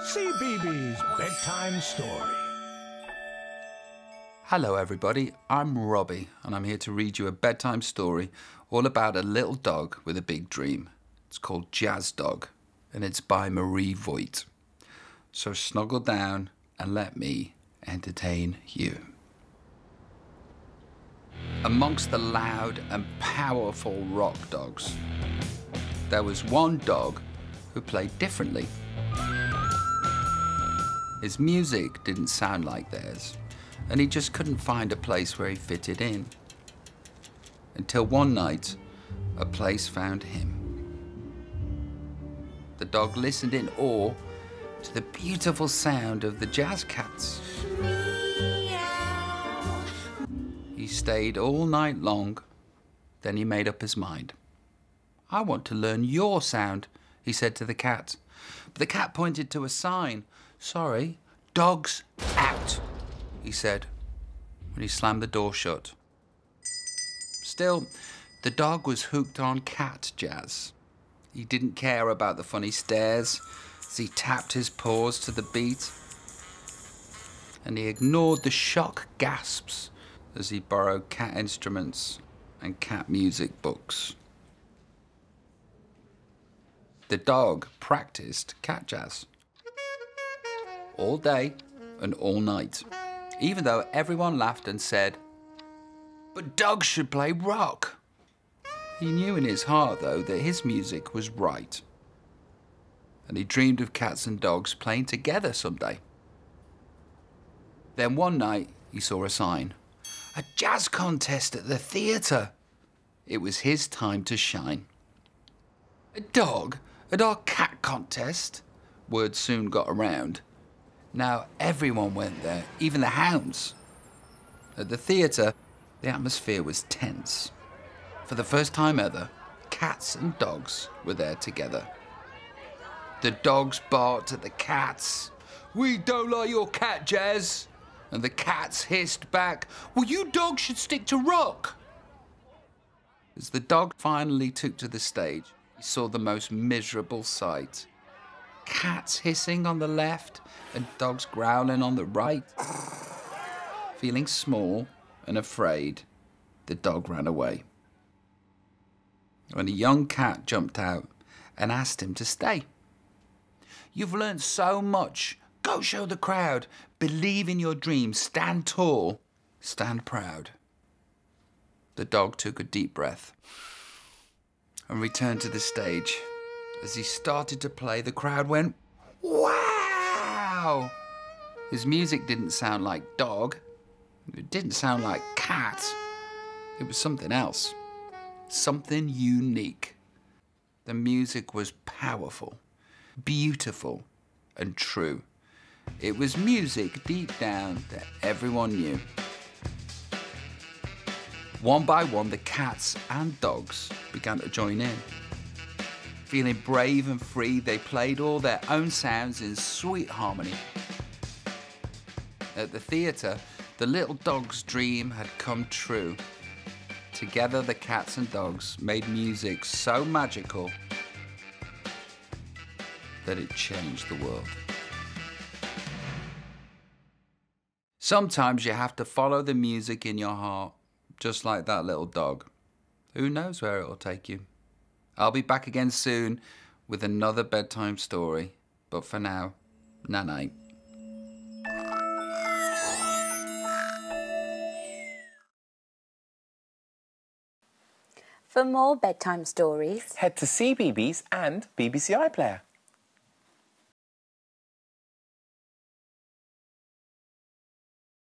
CBeebies Bedtime Story. Hello, everybody. I'm Robbie, and I'm here to read you a bedtime story all about a little dog with a big dream. It's called Jazz Dog, and it's by Marie Voigt. So snuggle down and let me entertain you. Amongst the loud and powerful rock dogs, there was one dog who played differently. His music didn't sound like theirs, and he just couldn't find a place where he fitted in. Until one night, a place found him. The dog listened in awe to the beautiful sound of the jazz cats. He stayed all night long, then he made up his mind. I want to learn your sound, he said to the cat. But the cat pointed to a sign. Sorry, dogs out, he said when he slammed the door shut. Still, the dog was hooked on cat jazz. He didn't care about the funny stares as he tapped his paws to the beat. And he ignored the shock gasps as he borrowed cat instruments and cat music books. The dog practiced cat jazz all day and all night, even though everyone laughed and said, But dogs should play rock. He knew in his heart, though, that his music was right. And he dreamed of cats and dogs playing together someday. Then one night, he saw a sign a jazz contest at the theatre. It was his time to shine. A dog at our cat contest? Word soon got around. Now everyone went there, even the hounds. At the theatre, the atmosphere was tense. For the first time ever, cats and dogs were there together. The dogs barked at the cats. We don't like your cat jazz. And the cats hissed back, Well, you dogs should stick to rock. As the dog finally took to the stage, he saw the most miserable sight. Cats hissing on the left and dogs growling on the right. Feeling small and afraid, the dog ran away. When a young cat jumped out and asked him to stay. You've learned so much. Go show the crowd. Believe in your dreams. Stand tall. Stand proud. The dog took a deep breath and returned to the stage. As he started to play, the crowd went, Wow! His music didn't sound like dog. It didn't sound like cat. It was something else. Something unique. The music was powerful, beautiful, and true. It was music deep down that everyone knew. One by one, the cats and dogs began to join in. Feeling brave and free, they played all their own sounds in sweet harmony. At the theatre, the little dog's dream had come true. Together, the cats and dogs made music so magical that it changed the world. Sometimes you have to follow the music in your heart just like that little dog. Who knows where it'll take you? I'll be back again soon with another bedtime story, but for now, night. For more bedtime stories, head to CBeebies and BBC iPlayer.